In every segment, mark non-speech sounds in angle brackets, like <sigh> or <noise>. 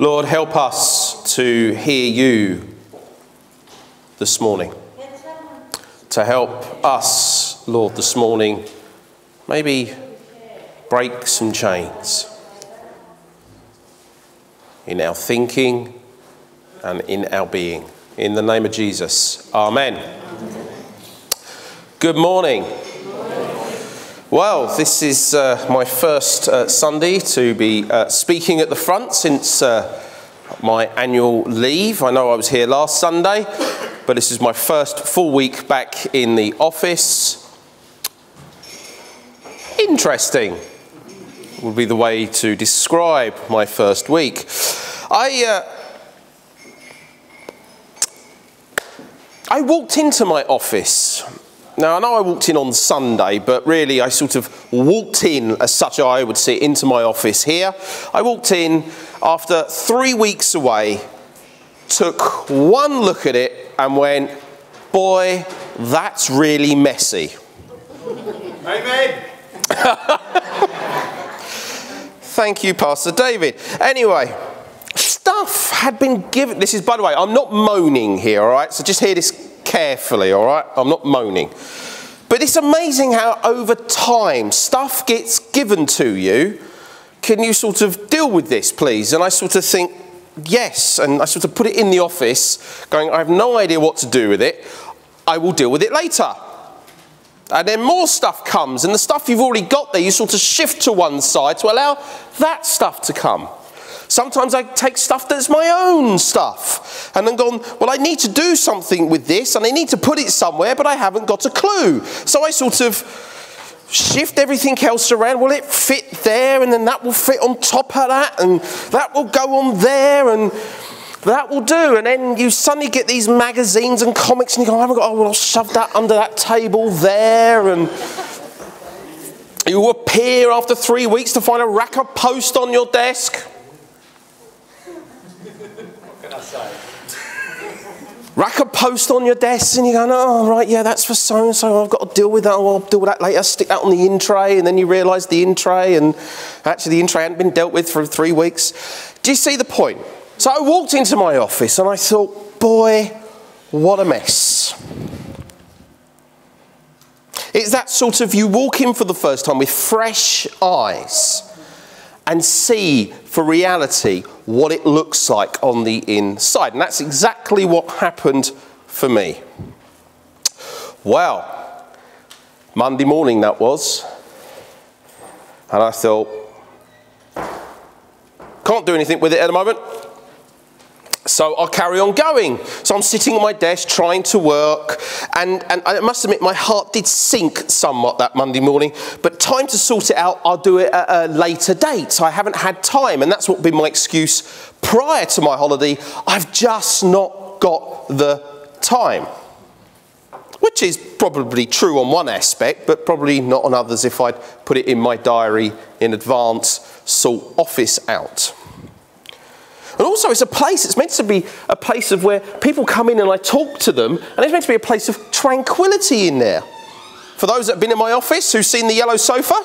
Lord, help us to hear you this morning. To help us, Lord, this morning, maybe break some chains in our thinking and in our being. In the name of Jesus, Amen. Good morning. Well, this is uh, my first uh, Sunday to be uh, speaking at the front since uh, my annual leave. I know I was here last Sunday, but this is my first full week back in the office. Interesting would be the way to describe my first week. I, uh, I walked into my office now, I know I walked in on Sunday, but really I sort of walked in as such I would see into my office here. I walked in after three weeks away, took one look at it and went, boy, that's really messy. Amen. <laughs> Thank you, Pastor David. Anyway, stuff had been given. This is, by the way, I'm not moaning here, all right? So just hear this carefully, all right? I'm not moaning. But it's amazing how over time stuff gets given to you. Can you sort of deal with this, please? And I sort of think, yes. And I sort of put it in the office, going, I have no idea what to do with it. I will deal with it later. And then more stuff comes, and the stuff you've already got there, you sort of shift to one side to allow that stuff to come. Sometimes I take stuff that's my own stuff and then gone, well, I need to do something with this and I need to put it somewhere, but I haven't got a clue. So I sort of shift everything else around. Will it fit there? And then that will fit on top of that, and that will go on there, and that will do. And then you suddenly get these magazines and comics, and you go, I haven't got, oh, well, I'll shove that under that table there. And you appear after three weeks to find a rack of post on your desk. Rack a post on your desk and you go, oh, right, yeah, that's for so and so. I've got to deal with that. Oh, I'll deal with that later. Stick that on the in tray. And then you realise the in tray, and actually, the in tray hadn't been dealt with for three weeks. Do you see the point? So I walked into my office and I thought, boy, what a mess. It's that sort of you walk in for the first time with fresh eyes and see for reality what it looks like on the inside. And that's exactly what happened for me. Well, Monday morning that was. And I thought, can't do anything with it at the moment. So I'll carry on going. So I'm sitting at my desk trying to work, and, and I must admit my heart did sink somewhat that Monday morning. But time to sort it out, I'll do it at a later date. So I haven't had time, and that's what been my excuse prior to my holiday. I've just not got the time. Which is probably true on one aspect, but probably not on others if I'd put it in my diary in advance, sort office out. And also, it's a place, it's meant to be a place of where people come in and I talk to them, and it's meant to be a place of tranquility in there. For those that have been in my office who've seen the yellow sofa,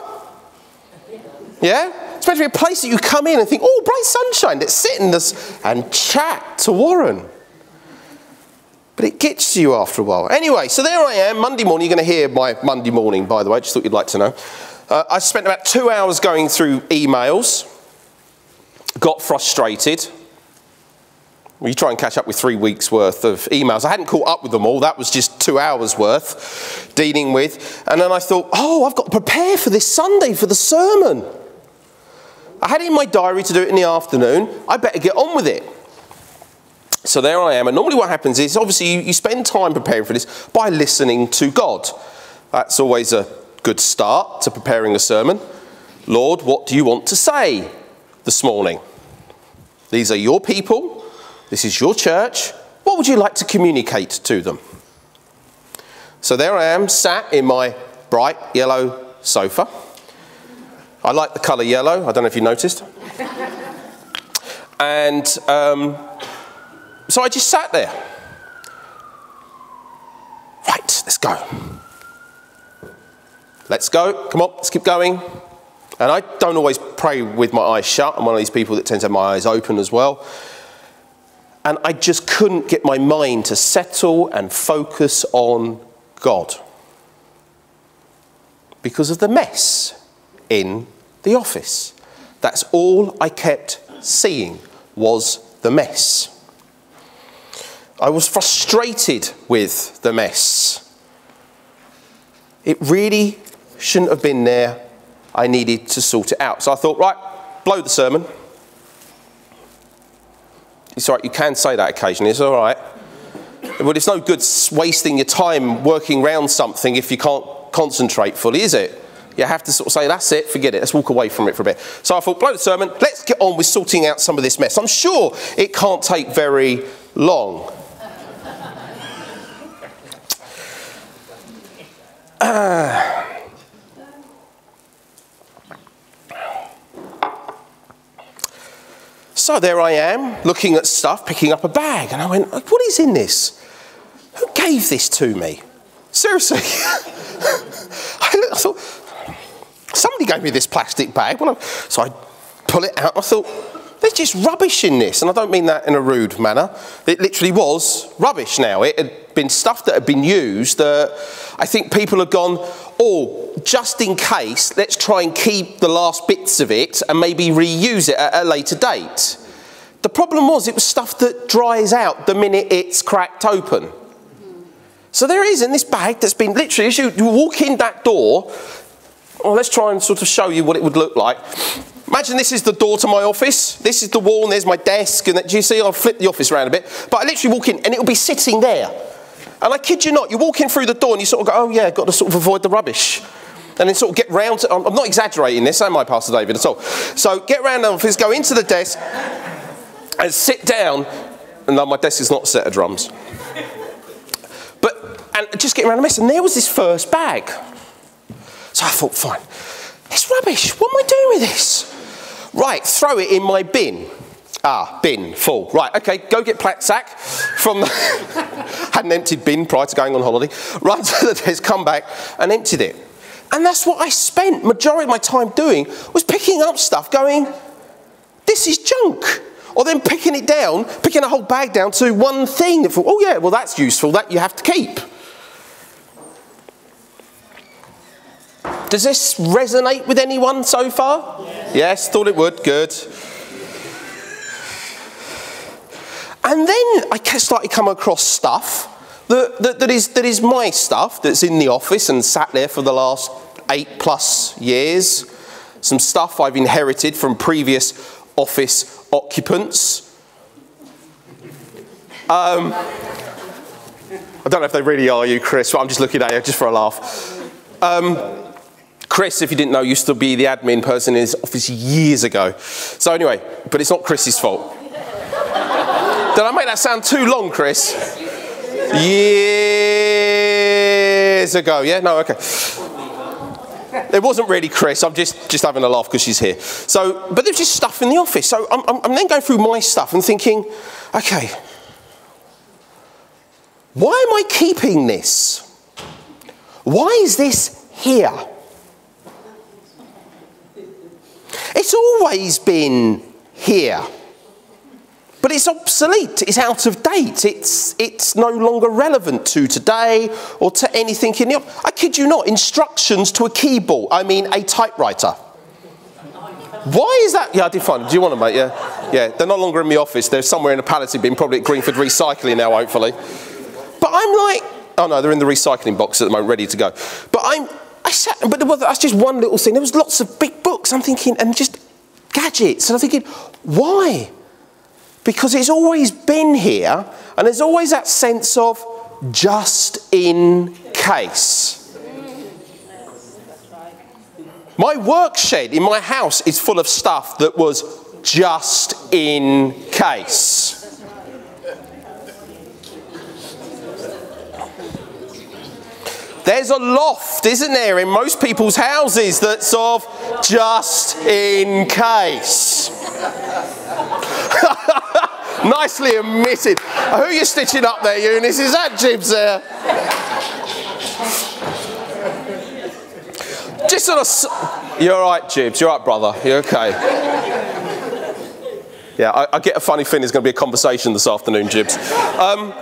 yeah? It's meant to be a place that you come in and think, oh, bright sunshine, let's sit in this and chat to Warren. But it gets to you after a while. Anyway, so there I am, Monday morning. You're going to hear my Monday morning, by the way, I just thought you'd like to know. Uh, I spent about two hours going through emails, got frustrated, you try and catch up with three weeks' worth of emails. I hadn't caught up with them all. That was just two hours worth dealing with. And then I thought, oh, I've got to prepare for this Sunday for the sermon. I had it in my diary to do it in the afternoon. I better get on with it. So there I am. And normally what happens is, obviously, you, you spend time preparing for this by listening to God. That's always a good start to preparing a sermon. Lord, what do you want to say this morning? These are your people. This is your church. What would you like to communicate to them? So there I am, sat in my bright yellow sofa. I like the colour yellow, I don't know if you noticed. and um, so I just sat there. Right, let's go. Let's go. Come on, let's keep going. And I don't always pray with my eyes shut. I'm one of these people that tends to have my eyes open as well. And I just couldn't get my mind to settle and focus on God because of the mess in the office. That's all I kept seeing was the mess. I was frustrated with the mess. It really shouldn't have been there. I needed to sort it out. So I thought, right, blow the sermon. It's all right, you can say that occasionally, it's all right. But it's no good wasting your time working around something if you can't concentrate fully, is it? You have to sort of say, that's it, forget it, let's walk away from it for a bit. So I thought, blow the sermon, let's get on with sorting out some of this mess. I'm sure it can't take very long. Uh, so there I am, looking at stuff, picking up a bag, and I went, what is in this? Who gave this to me? Seriously. <laughs> I thought, somebody gave me this plastic bag. so I pull it out. I thought, there's just rubbish in this. And I don't mean that in a rude manner. It literally was rubbish now. It had been stuff that had been used that I think people had gone, oh, just in case, let's try and keep the last bits of it and maybe reuse it at a later date. The problem was it was stuff that dries out the minute it's cracked open. So there is in this bag that's been literally, as you, you walk in that door, well, let's try and sort of show you what it would look like. Imagine this is the door to my office. This is the wall, and there's my desk. And that, do you see? I've flipped the office around a bit. But I literally walk in, and it'll be sitting there. And I kid you not, you're walking through the door, and you sort of go, oh, yeah, got to sort of avoid the rubbish. And then sort of get round to, I'm not exaggerating this, am I, Pastor David, at all? So get round the office, go into the desk, and sit down. And no, my desk is not a set of drums But, and just getting around a mess. And there was this first bag. So I thought, fine, it's rubbish. What am I doing with this? Right, throw it in my bin. Ah, bin, full. Right, okay, go get Platt sack from the. <laughs> had an emptied bin prior to going on holiday. Run to the desk, come back, and emptied it. And that's what I spent majority of my time doing was picking up stuff, going, this is junk. Or then picking it down, picking a whole bag down to one thing. Oh yeah, well that's useful, that you have to keep. Does this resonate with anyone so far? Yes, yes thought it would. Good. And then I started coming across stuff that, that, that, is, that is my stuff that's in the office and sat there for the last eight plus years. Some stuff I've inherited from previous office occupants. Um, I don't know if they really are you, Chris, but I'm just looking at you just for a laugh. Um, Chris, if you didn't know, used to be the admin person in his office years ago. So anyway, but it's not Chris's fault. Did I make that sound too long, Chris? Years ago, yeah? No, okay. It wasn't really Chris, I'm just, just having a laugh because she's here. So, but there's just stuff in the office. So I'm, I'm, I'm then going through my stuff and thinking, okay, why am I keeping this? Why is this here? It's always been here. But it's obsolete, it's out of date, it's, it's no longer relevant to today or to anything in the. I kid you not, instructions to a keyboard, I mean a typewriter. Why is that? Yeah, I did find them. Do you want them, mate? Yeah. Yeah, they're no longer in my office. They're somewhere in a palleted bin, probably at Greenford Recycling now, hopefully. But I'm like, oh no, they're in the recycling box at the moment, ready to go. But I'm, I sat, but that's just one little thing. There was lots of big books. I'm thinking, and just gadgets. And I'm thinking, why? Because it's always been here, and there's always that sense of just in case. My work shed in my house is full of stuff that was just in case. There's a loft, isn't there, in most people's houses that's of just in case. <laughs> Nicely omitted. Who are you stitching up there, Eunice? Is that Jibs there? Just sort of You're all right, Jibs. You're all right, brother. You're okay. Yeah, I, I get a funny feeling there's going to be a conversation this afternoon, Jibs. Um,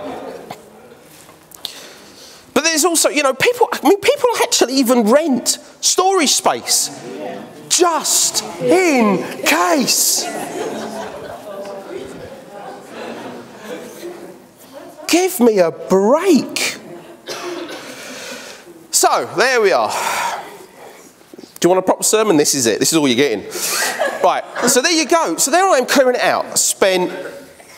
but there's also, you know, people, I mean, people actually even rent storage space just in case. Give me a break. So, there we are. Do you want a proper sermon? This is it. This is all you're getting. Right, so there you go. So there I am clearing it out. Spent,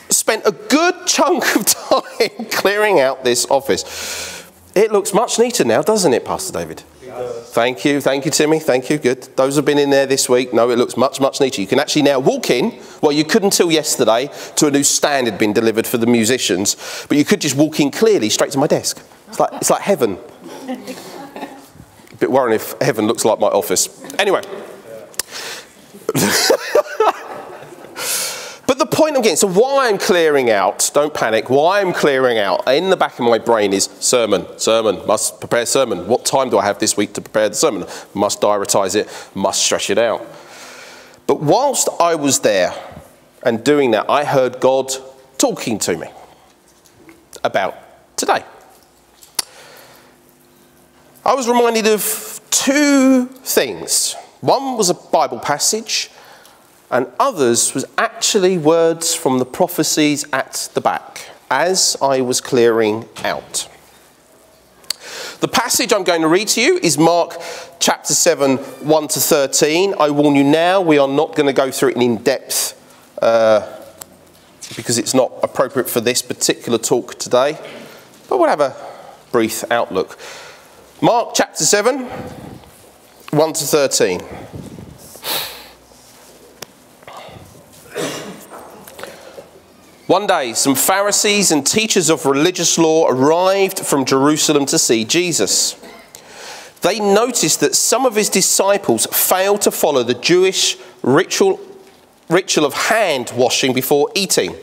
spent a good chunk of <laughs> time <laughs> clearing out this office. It looks much neater now, doesn't it, Pastor David? Thank you, thank you, Timmy. Thank you. Good. Those have been in there this week. No, it looks much, much neater. You can actually now walk in. Well, you couldn't until yesterday to a new stand had been delivered for the musicians, but you could just walk in clearly straight to my desk. It's like, it's like heaven. <laughs> A bit worrying if heaven looks like my office. Anyway. <laughs> But the point I'm getting, so why I'm clearing out, don't panic, why I'm clearing out in the back of my brain is sermon, sermon, must prepare sermon. What time do I have this week to prepare the sermon? Must diaritise it, must stretch it out. But whilst I was there and doing that, I heard God talking to me about today. I was reminded of two things. One was a Bible passage and others was actually words from the prophecies at the back as I was clearing out. The passage I'm going to read to you is Mark chapter 7, 1 to 13. I warn you now, we are not going to go through it in depth uh, because it's not appropriate for this particular talk today, but we'll have a brief outlook. Mark chapter 7, 1 to 13. One day, some Pharisees and teachers of religious law arrived from Jerusalem to see Jesus. They noticed that some of his disciples failed to follow the Jewish ritual, ritual of hand washing before eating.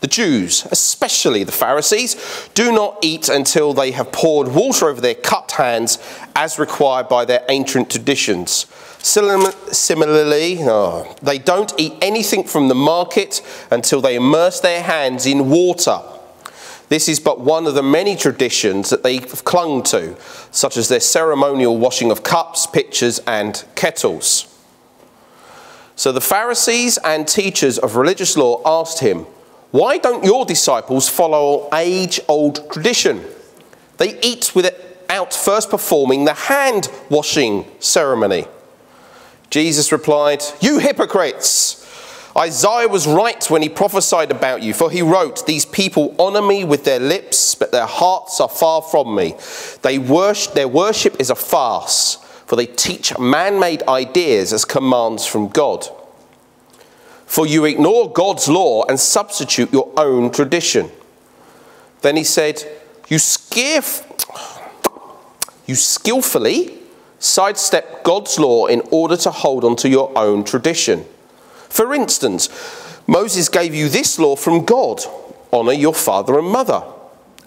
The Jews, especially the Pharisees, do not eat until they have poured water over their cupped hands as required by their ancient traditions. Similarly, oh, they don't eat anything from the market until they immerse their hands in water. This is but one of the many traditions that they've clung to, such as their ceremonial washing of cups, pitchers, and kettles. So the Pharisees and teachers of religious law asked him, Why don't your disciples follow age old tradition? They eat without first performing the hand washing ceremony. Jesus replied, You hypocrites! Isaiah was right when he prophesied about you, for he wrote, These people honor me with their lips, but their hearts are far from me. They worship, their worship is a farce, for they teach man made ideas as commands from God. For you ignore God's law and substitute your own tradition. Then he said, You, scarf, you skillfully sidestep God's law in order to hold on to your own tradition. For instance, Moses gave you this law from God honour your father and mother.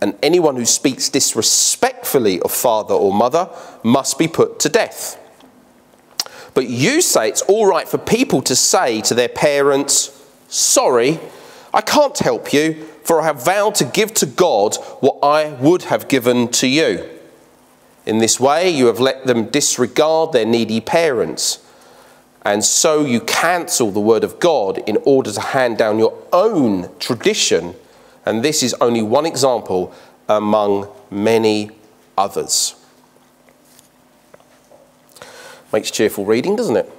And anyone who speaks disrespectfully of father or mother must be put to death. But you say it's all right for people to say to their parents, Sorry, I can't help you, for I have vowed to give to God what I would have given to you. In this way, you have let them disregard their needy parents. And so you cancel the word of God in order to hand down your own tradition. And this is only one example among many others. Makes cheerful reading, doesn't it?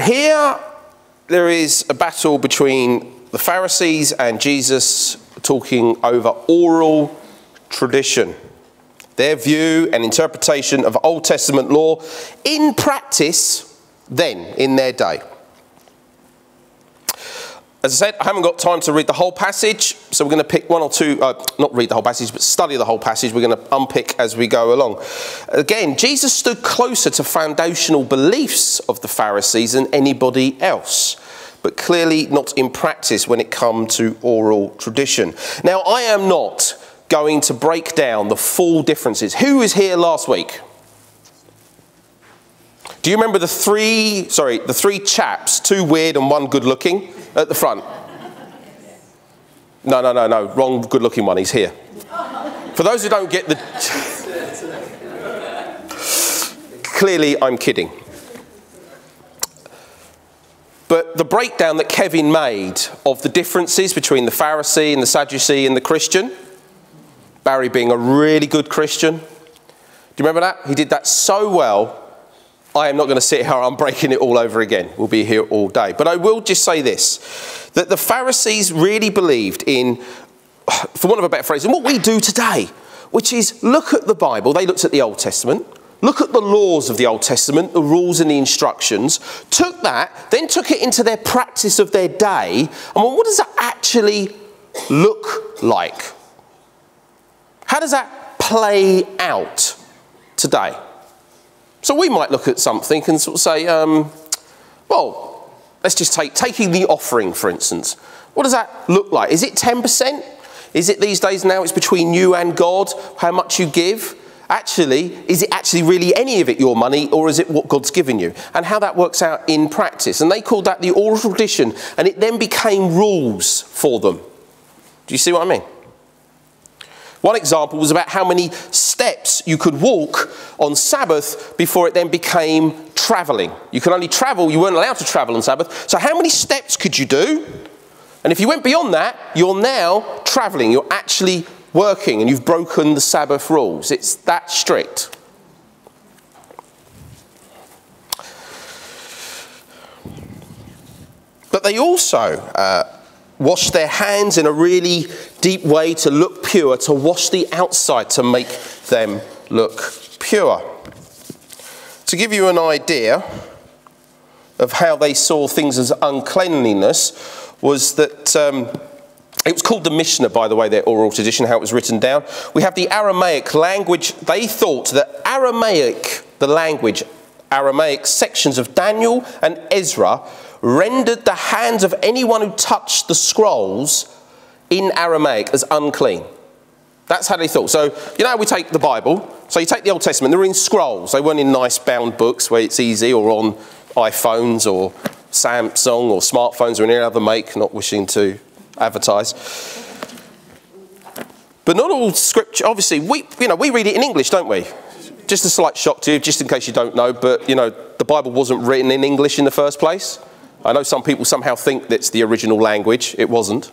Here, there is a battle between the Pharisees and Jesus talking over oral tradition, their view and interpretation of Old Testament law in practice then, in their day. As I said, I haven't got time to read the whole passage, so we're going to pick one or two, uh, not read the whole passage, but study the whole passage. We're going to unpick as we go along. Again, Jesus stood closer to foundational beliefs of the Pharisees than anybody else but clearly not in practice when it comes to oral tradition. Now, I am not going to break down the full differences. Who was here last week? Do you remember the three, sorry, the three chaps, two weird and one good looking at the front? No, no, no, no, wrong good looking one, he's here. For those who don't get the. <laughs> Clearly, I'm kidding. But the breakdown that Kevin made of the differences between the Pharisee and the Sadducee and the Christian, Barry being a really good Christian, do you remember that? He did that so well. I am not going to sit here, I'm breaking it all over again. We'll be here all day. But I will just say this that the Pharisees really believed in, for want of a better phrase, in what we do today, which is look at the Bible. They looked at the Old Testament, look at the laws of the Old Testament, the rules and the instructions, took that, then took it into their practice of their day, and well, what does that actually look like? How does that play out today? So we might look at something and sort of say, um, well, let's just take taking the offering, for instance. What does that look like? Is it 10%? Is it these days now it's between you and God, how much you give? Actually, is it actually really any of it your money or is it what God's given you? And how that works out in practice. And they called that the oral tradition and it then became rules for them. Do you see what I mean? One example was about how many steps you could walk on Sabbath before it then became travelling. You could only travel, you weren't allowed to travel on Sabbath. So, how many steps could you do? And if you went beyond that, you're now travelling, you're actually working, and you've broken the Sabbath rules. It's that strict. But they also uh, wash their hands in a really deep way to look pure, to wash the outside to make them look pure. To give you an idea of how they saw things as uncleanliness, was that um, it was called the Mishnah, by the way, their oral tradition, how it was written down. We have the Aramaic language. They thought that Aramaic, the language, Aramaic sections of Daniel and Ezra rendered the hands of anyone who touched the scrolls in Aramaic as unclean. That's how they thought. So, you know, we take the Bible. So, you take the Old Testament, they're in scrolls. They weren't in nice bound books where it's easy or on iPhones or Samsung or smartphones or any other make, not wishing to advertise. But not all scripture, obviously, we, you know, we read it in English, don't we? Just a slight shock to you, just in case you don't know, but, you know, the Bible wasn't written in English in the first place. I know some people somehow think that's the original language. It wasn't.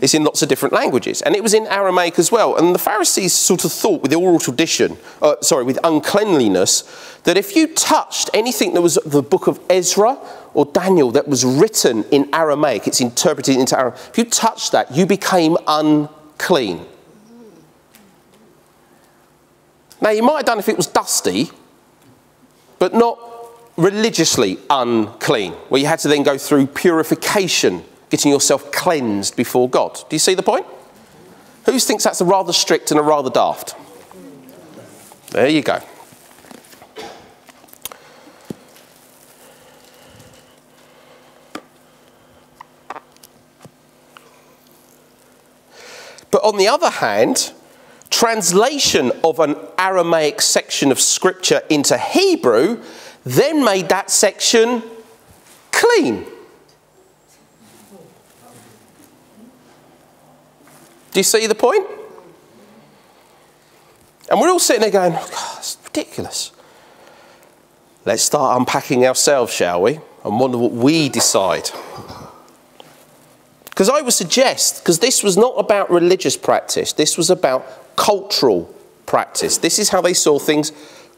It's in lots of different languages. And it was in Aramaic as well. And the Pharisees sort of thought with oral tradition, uh, sorry, with uncleanliness, that if you touched anything that was the book of Ezra or Daniel that was written in Aramaic, it's interpreted into Aramaic, if you touched that, you became unclean. Now, you might have done if it was dusty, but not religiously unclean, where you had to then go through purification, getting yourself cleansed before God. Do you see the point? Who thinks that's a rather strict and a rather daft? There you go. But on the other hand, translation of an Aramaic section of scripture into Hebrew then made that section clean. Do you see the point? And we're all sitting there going, oh, that's ridiculous. Let's start unpacking ourselves, shall we? And wonder what we decide. Because I would suggest, because this was not about religious practice, this was about cultural practice. This is how they saw things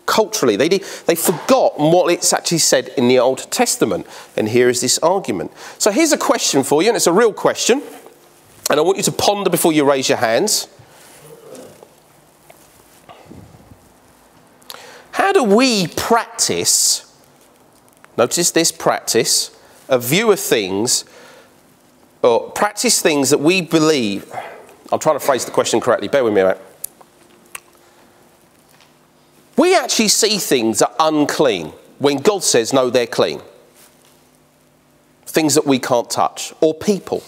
culturally. They, they forgot what it's actually said in the Old Testament. And here is this argument. So here's a question for you, and it's a real question. And I want you to ponder before you raise your hands. How do we practice, notice this practice, a view of things, or practice things that we believe? I'm trying to phrase the question correctly, bear with me a minute we actually see things that are unclean when God says, no, they're clean. Things that we can't touch, or people.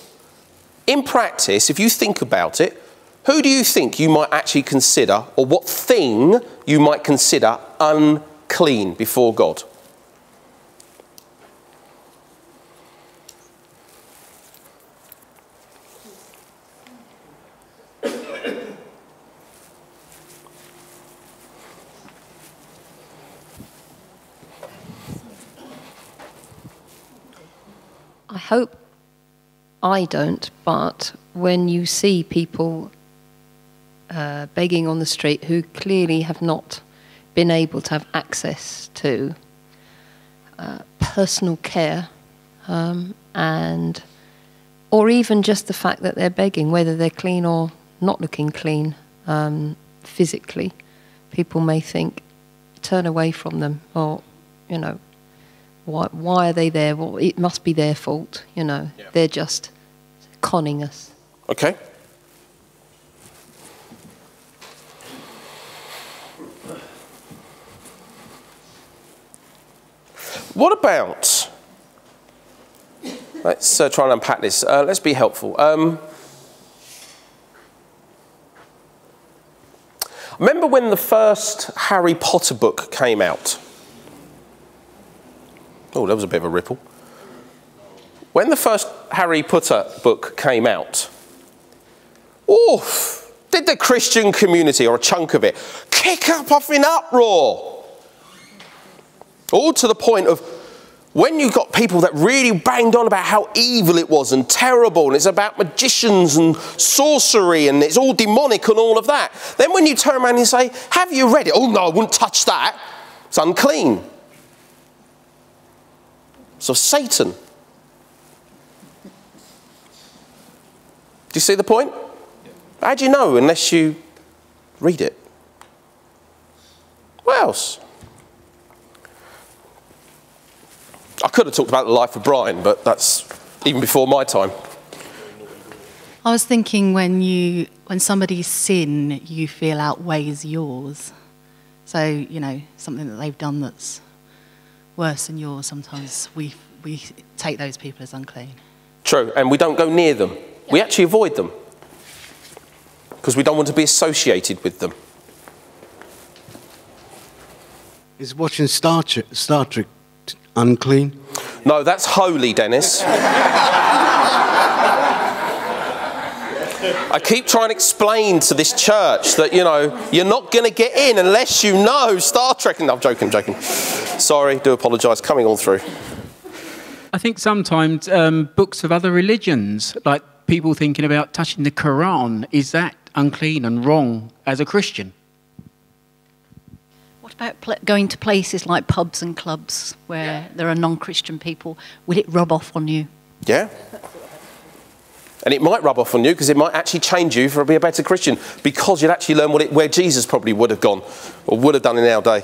In practice, if you think about it, who do you think you might actually consider, or what thing you might consider unclean before God? I hope I don't, but when you see people uh, begging on the street who clearly have not been able to have access to uh, personal care um, and or even just the fact that they're begging, whether they're clean or not looking clean um, physically, people may think, turn away from them, or you know, why, why are they there? Well, it must be their fault, you know. Yeah. They're just conning us. Okay. What about? Let's uh, try and unpack this. Uh, let's be helpful. Um, remember when the first Harry Potter book came out? Oh, that was a bit of a ripple. When the first Harry Potter book came out, oof, did the Christian community, or a chunk of it, kick up off in uproar? All to the point of when you got people that really banged on about how evil it was and terrible, and it's about magicians and sorcery and it's all demonic and all of that. Then when you turn around and say, Have you read it? Oh no, I wouldn't touch that. It's unclean. So Satan. Do you see the point? How do you know unless you read it? What else? I could have talked about the life of Brian, but that's even before my time. I was thinking when you when somebody's sin you feel outweighs yours. So, you know, something that they've done that's worse than yours, sometimes we we take those people as unclean. True, and we don't go near them. We actually avoid them because we don't want to be associated with them. Is watching Star Trek, Star Trek t- unclean? No, that's holy, Dennis. I keep trying to explain to this church that, you know, you're not going to get in unless you know Star Trek. No, I'm joking, I'm joking. Sorry, do apologise. Coming all through. I think sometimes um, books of other religions, like people thinking about touching the Quran, is that unclean and wrong as a Christian? What about pl- going to places like pubs and clubs where there are non Christian people? Will it rub off on you? Yeah? And it might rub off on you because it might actually change you for be a better Christian because you'd actually learn what it, where Jesus probably would have gone or would have done in our day.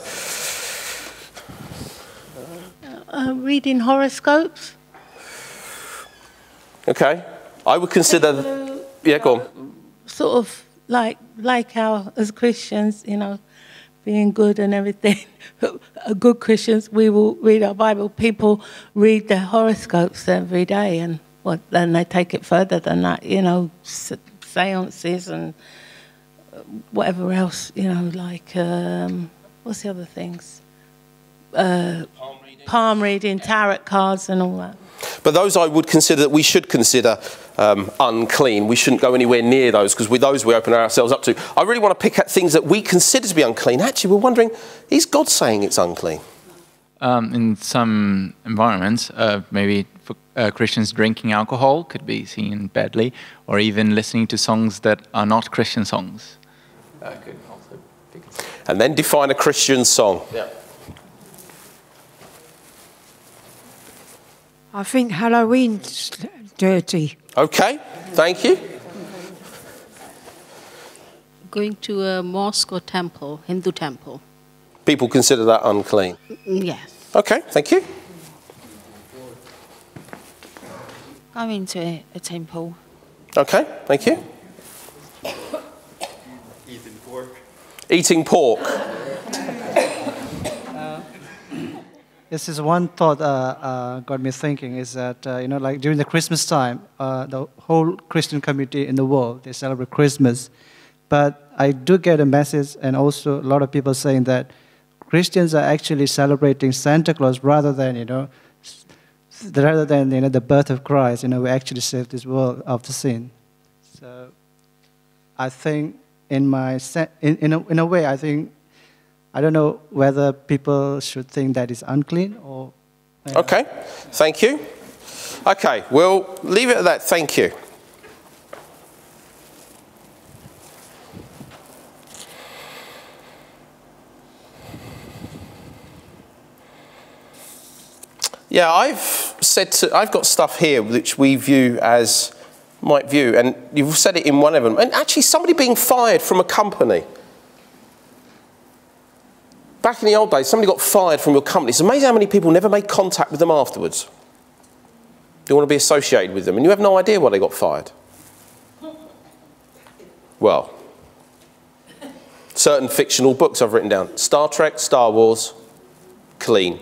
Uh, reading horoscopes. Okay? I would consider. Yeah, go on. Sort of like like how as Christians, you know, being good and everything. <laughs> uh, good Christians, we will read our Bible. People read their horoscopes every day, and what then they take it further than that. You know, seances and uh, whatever else. You know, like um, what's the other things? Uh, palm reading, tarot cards, and all that. But those I would consider that we should consider um, unclean. We shouldn't go anywhere near those because with those we open ourselves up to. I really want to pick at things that we consider to be unclean. Actually, we're wondering is God saying it's unclean? Um, in some environments, uh, maybe for uh, Christians drinking alcohol could be seen badly, or even listening to songs that are not Christian songs. Uh, could also be. And then define a Christian song. I think Halloween's dirty. Okay, thank you. Going to a mosque or temple, Hindu temple? People consider that unclean. Mm, Yes. Okay, thank you. Going to a, a temple. Okay, thank you. Eating pork. Eating pork. This is one thought uh, uh, got me thinking is that, uh, you know, like during the Christmas time, uh, the whole Christian community in the world, they celebrate Christmas. But I do get a message, and also a lot of people saying that Christians are actually celebrating Santa Claus rather than, you know, rather than, you know, the birth of Christ. You know, we actually saved this world of the sin. So I think in my, in, in, a, in a way, I think I don't know whether people should think that is unclean or. Okay, thank you. Okay, we'll leave it at that. Thank you. Yeah, I've said to, I've got stuff here which we view as might view, and you've said it in one of them. And actually, somebody being fired from a company. Back in the old days, somebody got fired from your company. It's amazing how many people never made contact with them afterwards. They want to be associated with them, and you have no idea why they got fired. Well, certain fictional books I've written down Star Trek, Star Wars, clean.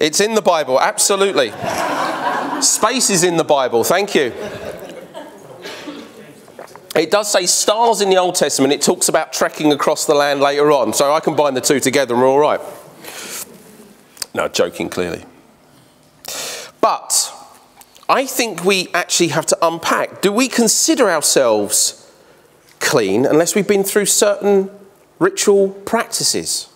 It's in the Bible, absolutely. Space is in the Bible, thank you. It does say stars in the Old Testament. It talks about trekking across the land later on. So I combine the two together and we're all right. No, joking, clearly. But I think we actually have to unpack do we consider ourselves clean unless we've been through certain ritual practices?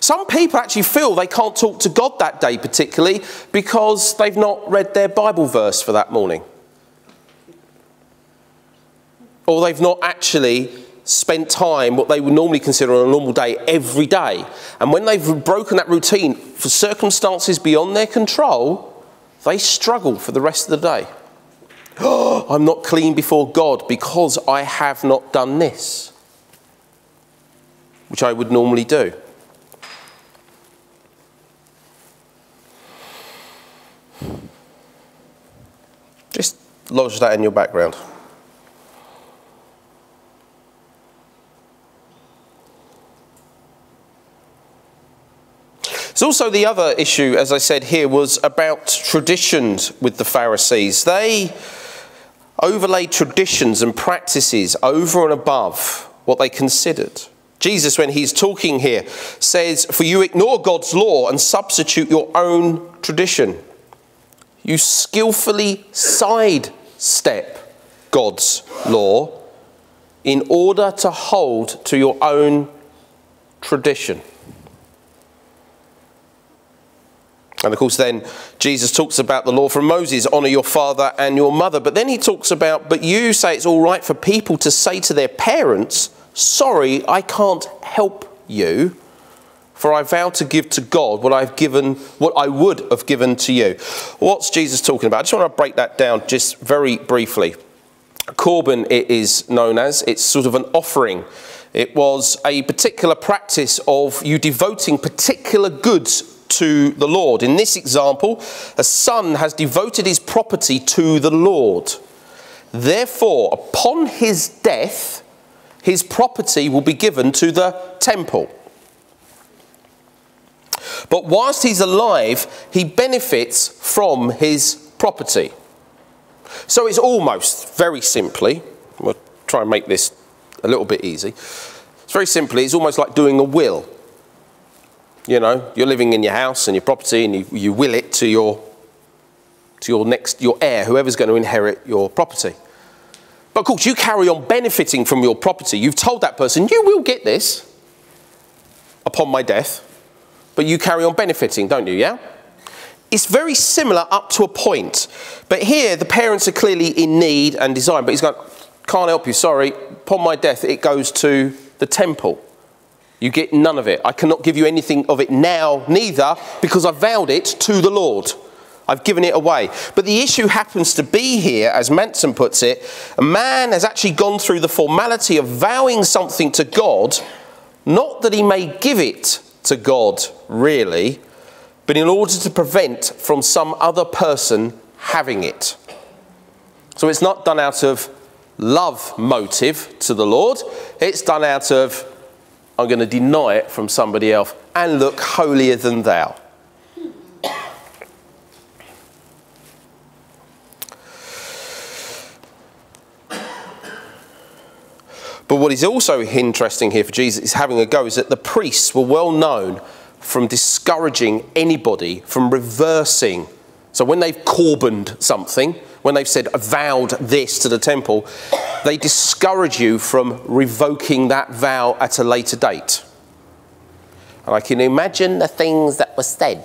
Some people actually feel they can't talk to God that day, particularly because they've not read their Bible verse for that morning. Or they've not actually spent time, what they would normally consider on a normal day, every day. And when they've broken that routine for circumstances beyond their control, they struggle for the rest of the day. Oh, <gasps> I'm not clean before God because I have not done this, which I would normally do. Just lodge that in your background. There's also the other issue, as I said here, was about traditions with the Pharisees. They overlaid traditions and practices over and above what they considered. Jesus, when he's talking here, says, For you ignore God's law and substitute your own tradition. You skillfully sidestep God's law in order to hold to your own tradition. And of course, then Jesus talks about the law from Moses honor your father and your mother. But then he talks about, but you say it's all right for people to say to their parents, sorry, I can't help you, for I vow to give to God what I've given, what I would have given to you. What's Jesus talking about? I just want to break that down just very briefly. Corban, it is known as, it's sort of an offering. It was a particular practice of you devoting particular goods to the Lord. In this example, a son has devoted his property to the Lord. Therefore, upon his death, his property will be given to the temple. But whilst he's alive, he benefits from his property. So it's almost, very simply, we'll try and make this a little bit easy. It's very simply, it's almost like doing a will. You know, you're living in your house and your property and you, you will it to your, to your next, your heir, whoever's going to inherit your property. But of course, you carry on benefiting from your property. You've told that person, you will get this upon my death, but you carry on benefiting, don't you, yeah? It's very similar up to a point. But here, the parents are clearly in need and desire, but he's going, can't help you, sorry. Upon my death, it goes to the temple. You get none of it. I cannot give you anything of it now, neither, because I vowed it to the Lord. I've given it away. But the issue happens to be here, as Manson puts it, a man has actually gone through the formality of vowing something to God, not that he may give it to God, really, but in order to prevent from some other person having it. So it's not done out of love motive to the Lord, it's done out of, I'm going to deny it from somebody else and look holier than thou. But what is also interesting here for Jesus is having a go is that the priests were well known from discouraging anybody from reversing. So when they've corbaned something, when they've said vowed this to the temple, they discourage you from revoking that vow at a later date. And I can imagine the things that were said.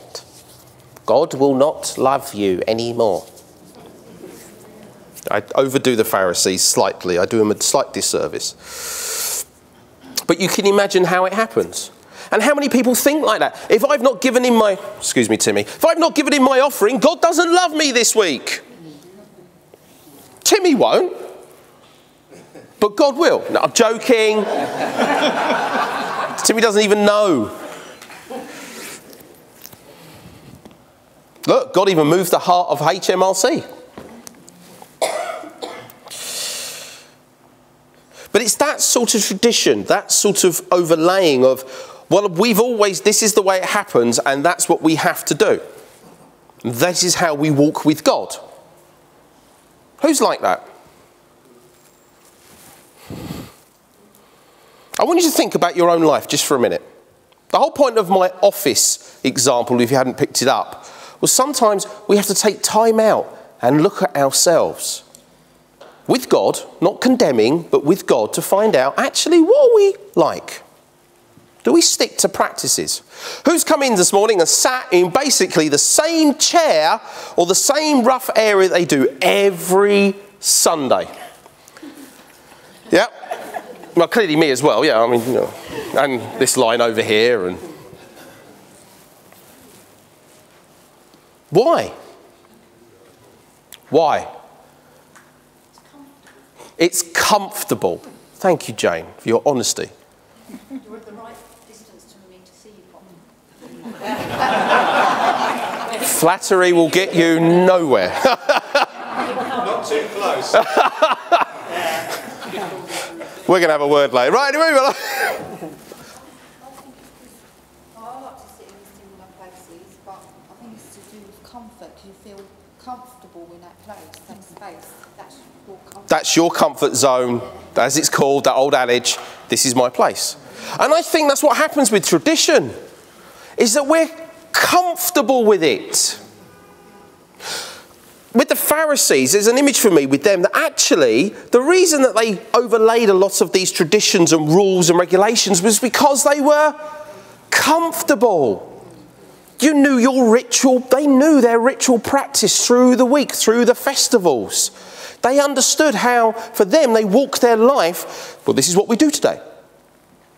God will not love you anymore. I overdo the Pharisees slightly. I do them a slight disservice. But you can imagine how it happens. And how many people think like that? If I've not given him my, excuse me, Timmy, if I've not given him my offering, God doesn't love me this week. Timmy won't, but God will. No, I'm joking. <laughs> Timmy doesn't even know. Look, God even moved the heart of HMRC. But it's that sort of tradition, that sort of overlaying of, well, we've always, this is the way it happens, and that's what we have to do. This is how we walk with God. Who's like that? I want you to think about your own life just for a minute. The whole point of my office example, if you hadn't picked it up, was sometimes we have to take time out and look at ourselves with God, not condemning, but with God to find out actually what we like? Do we stick to practices? Who's come in this morning and sat in basically the same chair or the same rough area they do every Sunday? Yeah. Well, clearly me as well. Yeah, I mean, you know, and this line over here and. Why? Why? It's comfortable. Thank you, Jane, for your honesty. You're at the right distance to me to see you <laughs> Flattery will get you nowhere. <laughs> Not too close. <laughs> We're going to have a word later. Right, anyway, well, I like to sit in similar places, but I think it's to do with comfort. You feel comfortable in that place, that space. That's your comfort. zone, as it's called, that old adage, this is my place. And I think that's what happens with tradition, is that we're comfortable with it. With the Pharisees, there's an image for me with them that actually the reason that they overlaid a lot of these traditions and rules and regulations was because they were comfortable. You knew your ritual, they knew their ritual practice through the week, through the festivals. They understood how, for them, they walked their life. Well, this is what we do today.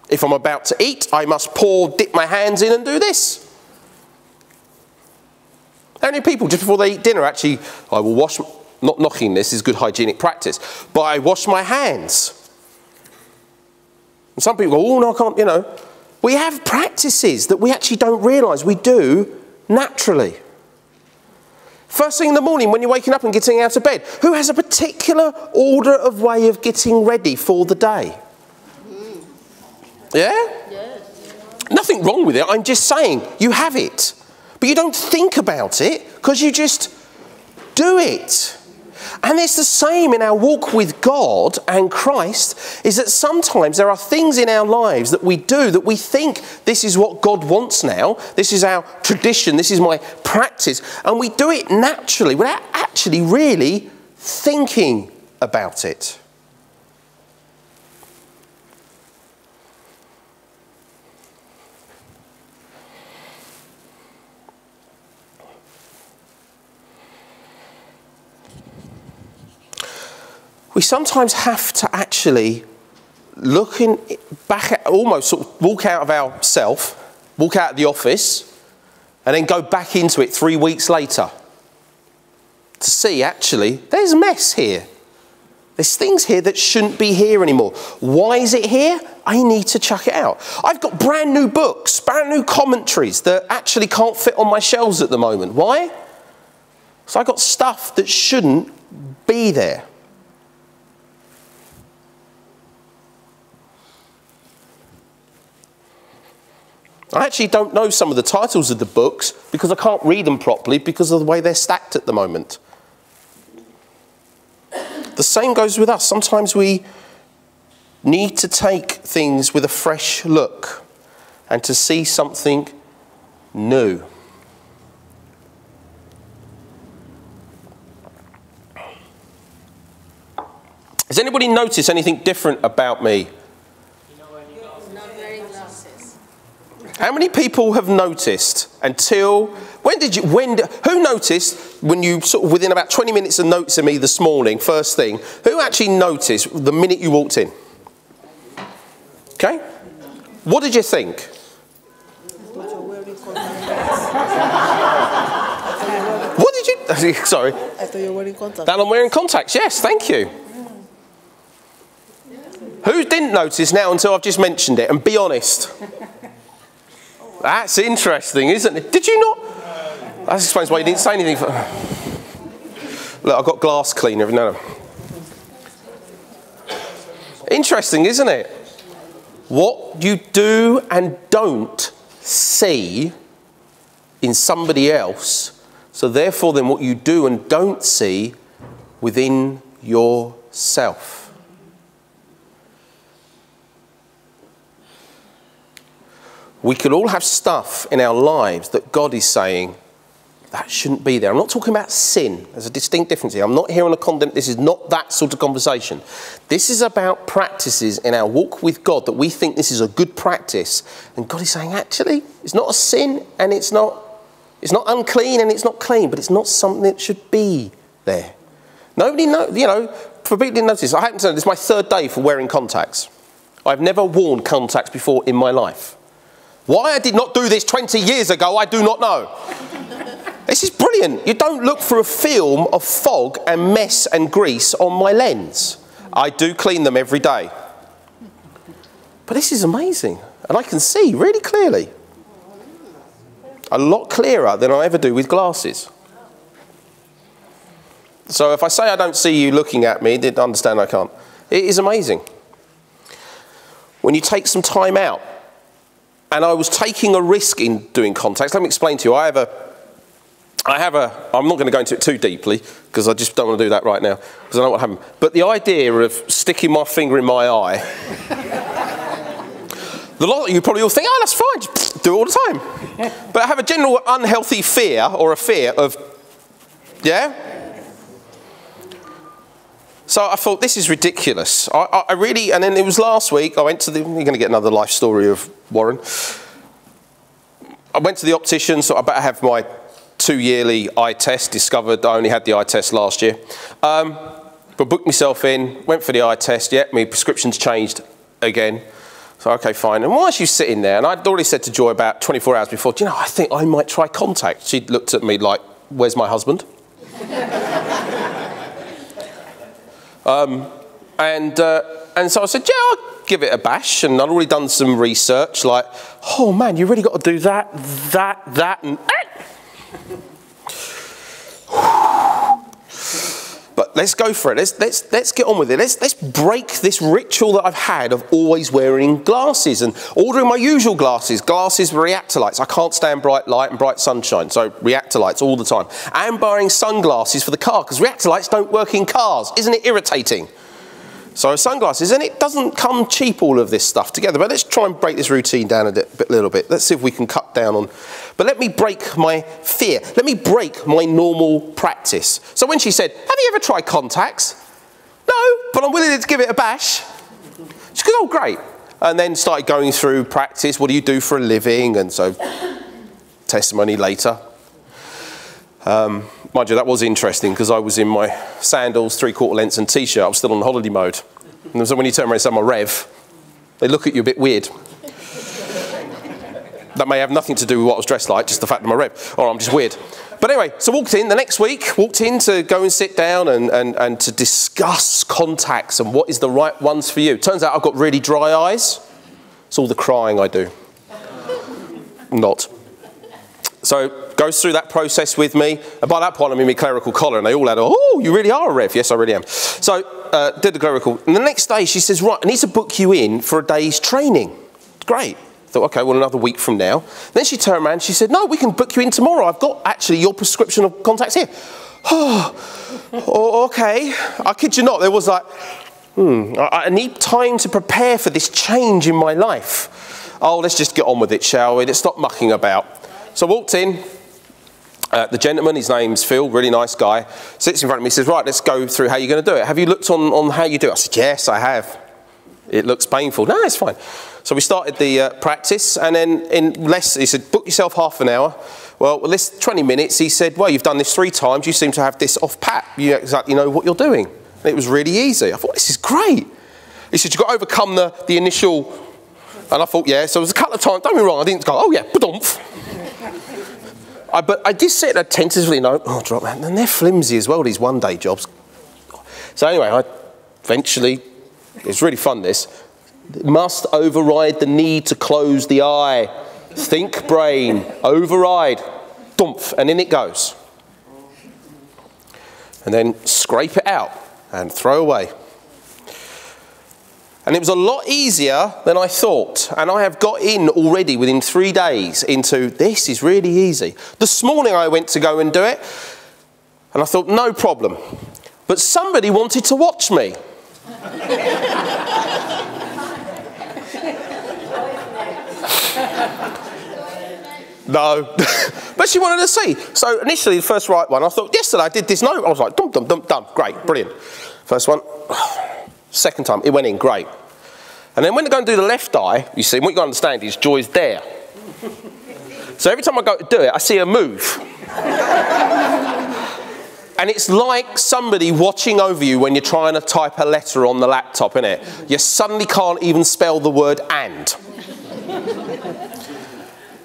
If I'm about to eat, I must pour, dip my hands in, and do this. How many people, just before they eat dinner, actually, I will wash, not knocking this, is good hygienic practice, but I wash my hands. And some people go, oh, no, I can't, you know. We have practices that we actually don't realise we do naturally. First thing in the morning when you're waking up and getting out of bed, who has a particular order of way of getting ready for the day? Yeah? Nothing wrong with it. I'm just saying you have it. But you don't think about it because you just do it. And it's the same in our walk with God and Christ, is that sometimes there are things in our lives that we do that we think this is what God wants now, this is our tradition, this is my practice, and we do it naturally without actually really thinking about it. We sometimes have to actually look in back at, almost sort of walk out of ourself, walk out of the office, and then go back into it three weeks later to see actually there's a mess here. There's things here that shouldn't be here anymore. Why is it here? I need to chuck it out. I've got brand new books, brand new commentaries that actually can't fit on my shelves at the moment. Why? So I've got stuff that shouldn't be there. I actually don't know some of the titles of the books because I can't read them properly because of the way they're stacked at the moment. The same goes with us. Sometimes we need to take things with a fresh look and to see something new. Has anybody noticed anything different about me? How many people have noticed until when did you when who noticed when you sort of within about 20 minutes of notes of me this morning first thing who actually noticed the minute you walked in? Okay. What did you think? What did you <laughs> sorry. I thought you were wearing contacts. that I'm wearing contacts yes thank you. Who didn't notice now until I've just mentioned it and be honest that's interesting, isn't it? Did you not? That explains why you didn't say anything. For... Look, I've got glass cleaner. No. Interesting, isn't it? What you do and don't see in somebody else, so therefore, then what you do and don't see within yourself. We could all have stuff in our lives that God is saying, that shouldn't be there. I'm not talking about sin. There's a distinct difference here. I'm not here on a condemn. This is not that sort of conversation. This is about practices in our walk with God that we think this is a good practice. And God is saying, actually, it's not a sin and it's not, it's not unclean and it's not clean, but it's not something that should be there. Nobody know, you know, for people didn't notice, I happen to know this is my third day for wearing contacts. I've never worn contacts before in my life. Why I did not do this 20 years ago, I do not know. this is brilliant. You don't look for a film of fog and mess and grease on my lens. I do clean them every day. But this is amazing. And I can see really clearly. A lot clearer than I ever do with glasses. So if I say I don't see you looking at me, understand I can't. It is amazing. When you take some time out and I was taking a risk in doing contacts. Let me explain to you. I have a, I have a. I'm not going to go into it too deeply because I just don't want to do that right now because I know what happened. But the idea of sticking my finger in my eye, <laughs> the lot of you probably all think, oh, that's fine, just do it all the time. But I have a general unhealthy fear or a fear of, yeah. So I thought this is ridiculous. I, I, I, really, and then it was last week. I went to the. You're going to get another life story of Warren. I went to the optician, so I better have my two yearly eye test. Discovered I only had the eye test last year, um, but booked myself in. Went for the eye test. Yeah, my prescription's changed again. So okay, fine. And while she's sitting there, and I'd already said to Joy about 24 hours before, do you know, I think I might try contact. She looked at me like, "Where's my husband?" Um, and, uh, and so I said, yeah, I'll give it a bash. And I'd already done some research, like, oh man, you really got to do that, that, that, and But let's go for it. Let's, let's, let's get on with it. Let's, let's break this ritual that I've had of always wearing glasses and ordering my usual glasses. Glasses with Reactolites. I can't stand bright light and bright sunshine, so Reactolites all the time. And buying sunglasses for the car because Reactolites don't work in cars. Isn't it irritating? So sunglasses, and it doesn't come cheap, all of this stuff together. But let's try and break this routine down a little bit. Let's see if we can cut down on. But let me break my fear. Let me break my normal practice. So when she said, have you ever tried contacts? No, but I'm willing to give it a bash. She goes, oh, great. And then started going through practice. What do you do for a living? And so testimony later. Um, mind you, that was interesting because I was in my sandals, three quarter lengths, and t shirt. I was still on holiday mode. And so when you turn around and say I'm a rev, they look at you a bit weird. that may have nothing to do with what I was dressed like, just the fact that I'm a rev, or I'm just weird. But anyway, so walked in the next week, walked in to go and sit down and, and, and to discuss contacts and what is the right ones for you. Turns out I've got really dry eyes. It's all the crying I do. Not. So goes through that process with me. And by that point, I'm in my clerical collar, and they all had, oh, you really are a rev. Yes, I really am. So, uh, did the clerical. And the next day, she says, right, I need to book you in for a day's training. Great. Thought, okay, well, another week from now. Then she turned around she said, no, we can book you in tomorrow. I've got actually your prescription of contacts here. <sighs> Oh, okay. I kid you not, there was like, hmm, I, I need time to prepare for this change in my life. Oh, let's just get on with it, shall we? Let's stop mucking about. So I walked in. Uh, the gentleman, his name's Phil, really nice guy, sits in front of me, says, right, let's go through how you're going to do it. Have you looked on, on how you do it? I said, yes, I have. It looks painful. No, it's fine. So we started the uh, practice, and then in less, he said, book yourself half an hour. Well, less 20 minutes, he said, well, you've done this three times. You seem to have this off pat. You exactly know what you're doing. And it was really easy. I thought, this is great. He said, you've got to overcome the, the initial... And I thought, yeah. So it was a couple of times, don't be wrong, I didn't go, oh, yeah, ba-dumph. I, but I did sit there tentatively, no, oh, drop man. And they're flimsy as well, these one-day jobs. So anyway, I eventually, it's really fun, this, must override the need to close the eye. Think brain, override, dumph, and in it goes. And then scrape it out and throw away. And it was a lot easier than I thought. And I have got in already within three days into this is really easy. This morning I went to go and do it, and I thought, no problem. But somebody wanted to watch me. <laughs> No. <laughs> but she wanted to see. So initially, the first right one, I thought, yesterday I did this note. I was like, dum, dum, dum, dum. Great, brilliant. First one. Second time, it went in, great. And then when they go and do the left eye, you see, what you to understand is Joy's there. so every time I go to do it, I see her move. and it's like somebody watching over you when you're trying to type a letter on the laptop, isn't it? You suddenly can't even spell the word and.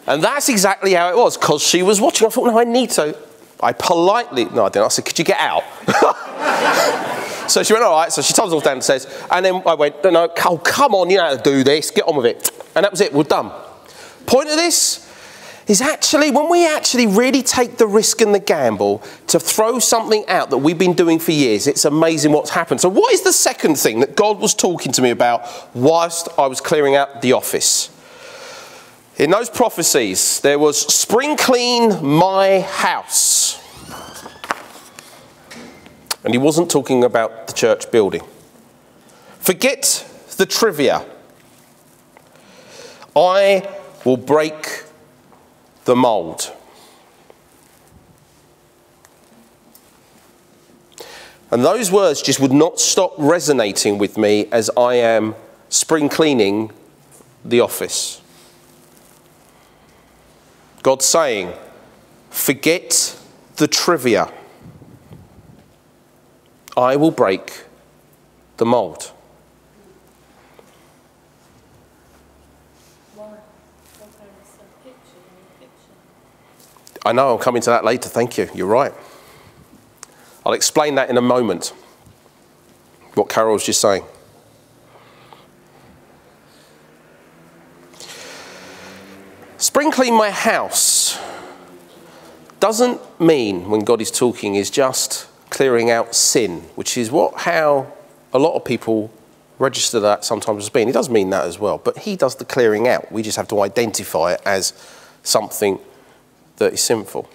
And that's exactly how it was, because she was watching. I thought, no, I need to. I politely, no, I didn't. I said, could you get out? <laughs> so she went, all right. So she told us all downstairs. And says and then I went, no, no, oh, come on, you know how to do this. Get on with it. And that was it. We're done. Point of this is actually when we actually really take the risk and the gamble to throw something out that we've been doing for years, it's amazing what's happened. So, what is the second thing that God was talking to me about whilst I was clearing out the office? In those prophecies, there was spring clean my house. And he wasn't talking about the church building. Forget the trivia. I will break the mould. And those words just would not stop resonating with me as I am spring cleaning the office. God's saying, forget the trivia. I will break the mold. I know, I'm coming to that later. Thank you. You're right. I'll explain that in a moment. What Carol was just saying. Sprinkling my house doesn't mean, when God is talking, is just clearing out sin, which is what how a lot of people register that sometimes as being. He does mean that as well, but he does the clearing out. We just have to identify it as something that is sinful.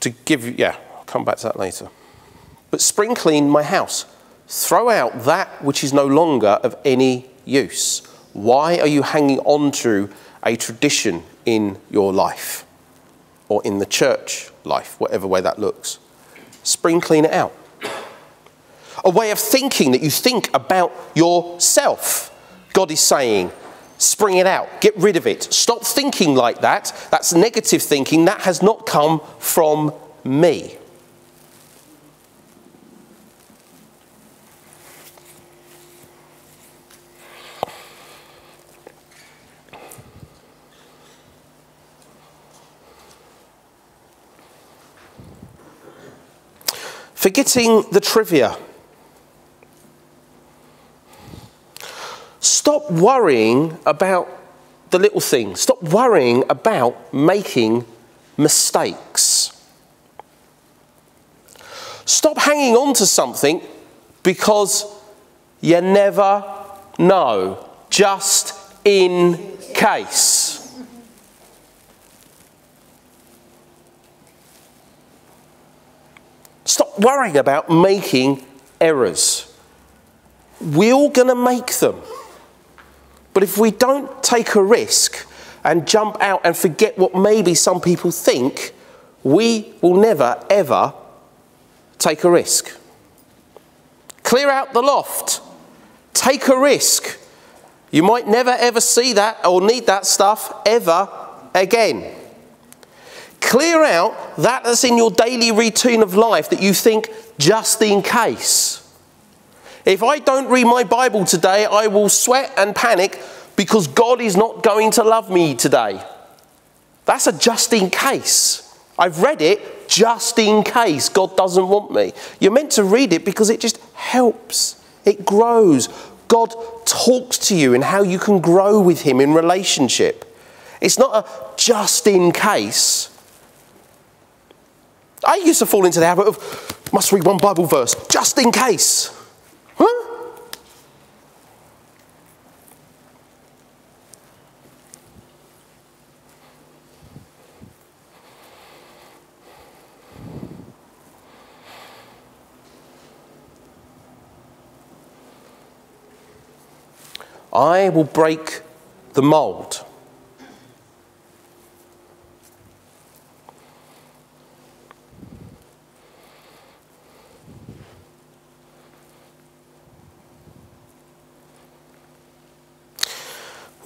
To give you, yeah, I'll come back to that later. But spring clean my house. Throw out that which is no longer of any use. Why are you hanging on to a tradition in your life or in the church life, whatever way that looks? Spring clean it out. A way of thinking that you think about yourself. God is saying, spring it out, get rid of it. Stop thinking like that. That's negative thinking. That has not come from me. Forgetting the trivia. Stop worrying about the little things. Stop worrying about making mistakes. Stop hanging on to something because you never know, just in case. Stop worrying about making errors. We're all going to make them. But if we don't take a risk and jump out and forget what maybe some people think, we will never, ever take a risk. Clear out the loft. Take a risk. You might never ever see that or need that stuff ever again. Clear out that that's in your daily routine of life that you think just in case. If I don't read my Bible today, I will sweat and panic because God is not going to love me today. That's a just in case. I've read it just in case God doesn't want me. You're meant to read it because it just helps, it grows. God talks to you and how you can grow with Him in relationship. It's not a just in case. I used to fall into the habit of must read one Bible verse just in case. Huh? I will break the mold.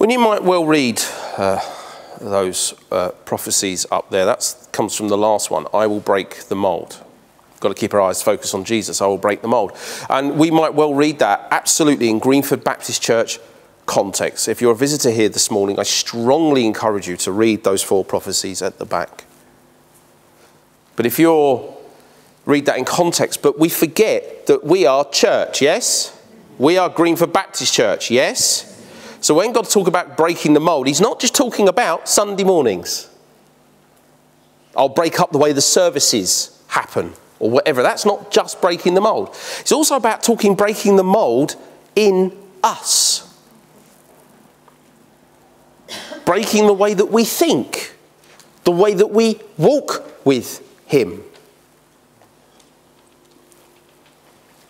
When you might well read uh, those uh, prophecies up there, that comes from the last one I will break the mold. Got to keep our eyes focused on Jesus. I will break the mold. And we might well read that absolutely in Greenford Baptist Church context. If you're a visitor here this morning, I strongly encourage you to read those four prophecies at the back. But if you're read that in context, but we forget that we are church, yes? We are Greenford Baptist Church, yes? So when God talks about breaking the mold, he's not just talking about Sunday mornings. I'll break up the way the services happen or whatever. That's not just breaking the mold. It's also about talking breaking the mold in us breaking the way that we think, the way that we walk with Him.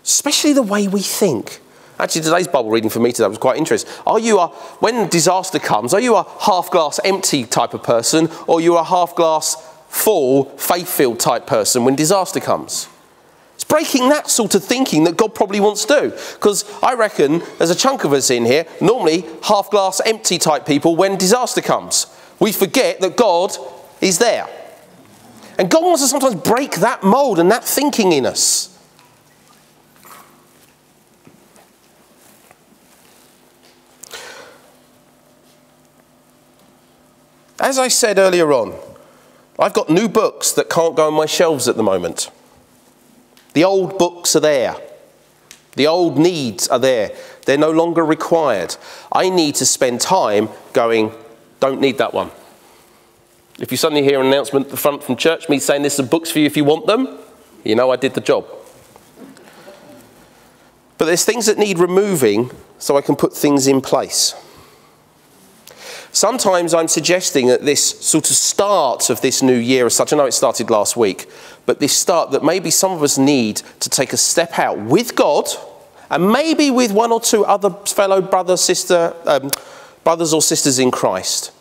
Especially the way we think. Actually, today's Bible reading for me today was quite interesting. Are you a, when disaster comes, are you a half glass empty type of person, or are you a half glass full, faith filled type person when disaster comes? It's breaking that sort of thinking that God probably wants to do. Because I reckon there's a chunk of us in here, normally half glass empty type people, when disaster comes. We forget that God is there. And God wants to sometimes break that mold and that thinking in us. As I said earlier on, I've got new books that can't go on my shelves at the moment. The old books are there. The old needs are there. They're no longer required. I need to spend time going, don't need that one. If you suddenly hear an announcement at the front from church, me saying there's some books for you if you want them, you know I did the job. But there's things that need removing so I can put things in place. Sometimes I'm suggesting that this sort of start of this new year as such, I know it started last week, but this start that maybe some of us need to take a step out with God and maybe with one or two other fellow brother, sister, um, brothers or sisters in Christ.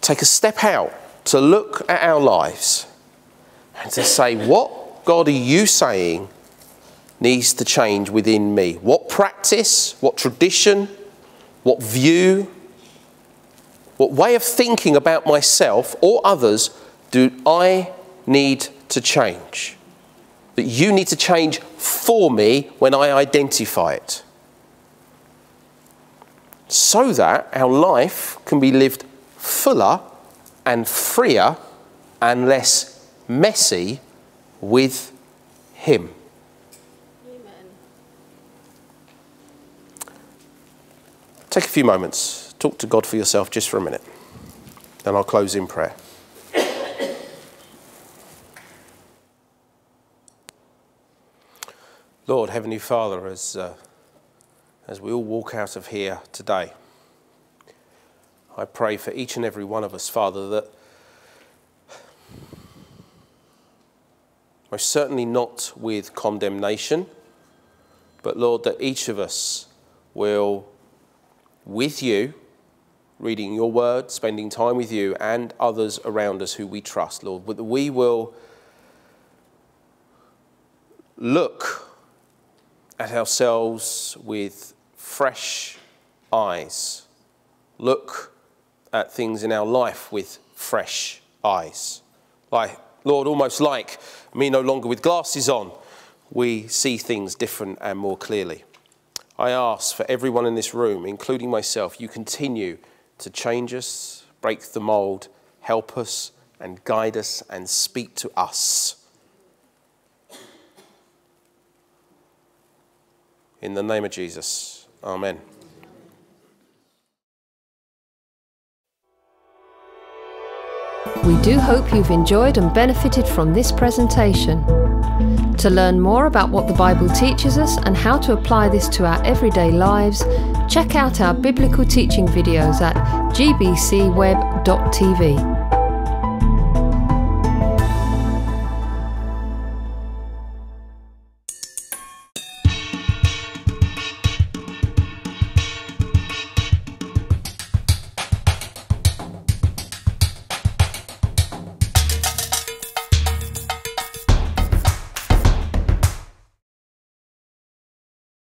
Take a step out to look at our lives and to say, what God are you saying needs to change within me? What practice, what tradition, what view, what way of thinking about myself or others do I need to change? That you need to change for me when I identify it. So that our life can be lived fuller and freer and less messy with Him. Take a few moments talk to God for yourself just for a minute. Then I'll close in prayer. Lord, Heavenly Father, as, uh, as we all walk out of here today, I pray for each and every one of us, Father, that most certainly not with condemnation, but Lord, that each of us will, with you, reading your word, spending time with you and others around us who we trust, Lord, But we will look at ourselves with fresh eyes, look at things in our life with fresh eyes. Like, Lord, almost like me no longer with glasses on, we see things different and more clearly. I ask for everyone in this room, including myself, you continue to change us, break the mold, help us, and guide us and speak to us. In the name of Jesus, Amen. We do hope you've enjoyed and benefited from this presentation. To learn more about what the Bible teaches us and how to apply this to our everyday lives, check out our biblical teaching videos at gbcweb.tv.